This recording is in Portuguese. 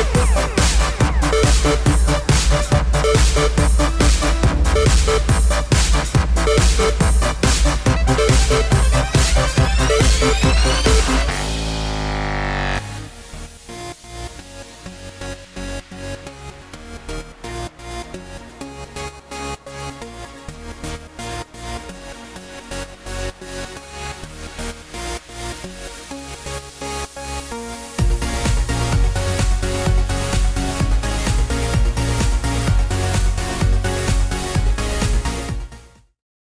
Música